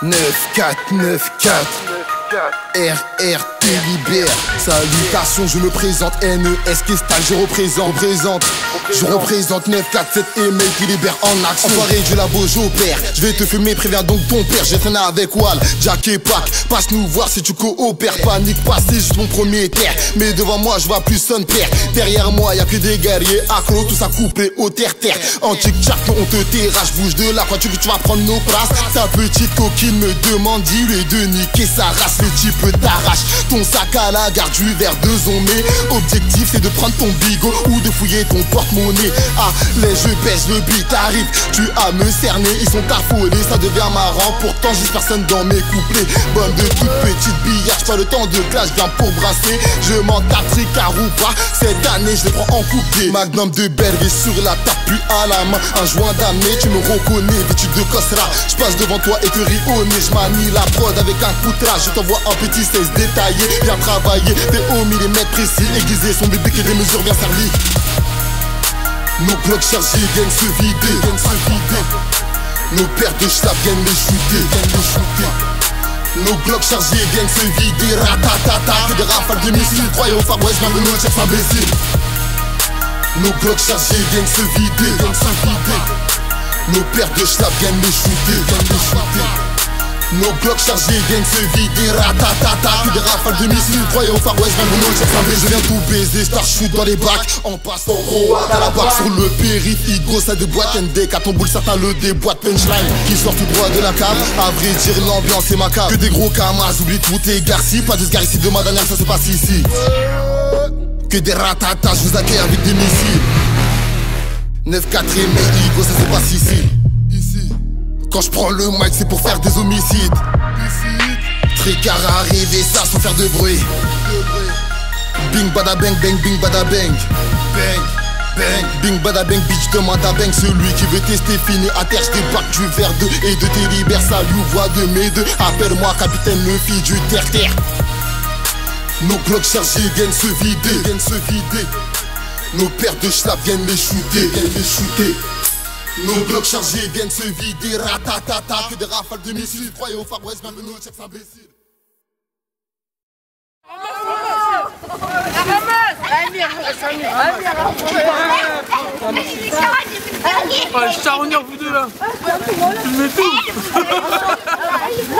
9, 4, 9, 4. 9494 RRT libère Salutations, je me présente. NES Kestal, je représente, représente. Je représente 947 et mec qui libère en action. Enfoiré du labo, j'opère Je vais te fumer, préviens donc ton père. J'ai traîné avec Wall, Jack et Pac. Passe nous voir si tu coopères. Panique pas, c'est juste mon premier terre. Mais devant moi, je vois plus son père. Derrière moi, y a que des guerriers accros. Tout ça couplé au terre-terre. En tic-tac, on te terrasse. Bouge de là, quoi tu tu vas prendre nos places? Ta petite coquine me demande Dis-lui de niquer sa race Le type t'arrache ton sac à la gare du verre de Objectif c'est de prendre ton bigot ou de fouiller ton porte-monnaie. Ah les je pèse le beat arrive. Tu as me cerner ils sont affolés Ça devient marrant pourtant juste personne dans mes couplets. Bonne de toutes petites billages Pas le temps de clash viens pour brasser. Je m'en tape tricard ou pas. Cette année je les prends en coupé Magnum de Berger sur la table puis à la main. Un joint d'amener tu me reconnais. Vêtu de Cosra Je passe devant toi et te nez Je manie la prod avec un trash Je t'envoie un petit 16 détaillé Viens travailler T'es au millimètre précis Aiguisé son bébé qui des mesures bien servi Nos blocs chargés viennent se vider Viennent se vider. Nos paires de schlapp viennent les shooter Viennent les shooter. Nos blocs chargés viennent se vider Ratatata Que des rafales de missiles Croyez au Far West, même le chef imbécile Nos blocs chargés viennent se vider Viennent se vider. Nos paires de schlapp viennent les shooter Viennent les shooter nos blocs chargés viennent se vider Ratatata. Que des rafales de missiles Croyez au Far West Même le chef imbécile Je viens tout baiser Star shoot dans les bacs. En passant au à la bac Sur le périph' Hydro ça déboîte ND Quand ton boule certains le déboîte Punchline Qui sort tout droit de la cave. À vrai dire l'ambiance est macabre. Que des gros camas Oublie tout tes garcis Pas de sgar ici de ma dernière ça se passe ici. Que des ratatas Je vous accueille avec des missiles. 9-4 et Hydro ça se passe Ici quand je prends le mic, c'est pour faire des homicides. Tricard arrivé, ça sans faire de bruit. Bing bada bang, bang, bing bada bang. Bang, bing bada bang, bitch demande à bang. Celui qui veut tester finit à terre, je débarque du verre 2 et de tes libères. Salut, voix de mes deux. Appelle-moi capitaine, le fille du terre-terre. Nos blocs chargés viennent se vider, viennent se vider. Nos paires de schlapp viennent les shooter, viennent les shooter. Nos blocs chargés viennent se vider, ratatata Que des rafales de missiles, croyez au Far West, même le chef imbécile Ah, je vous deux là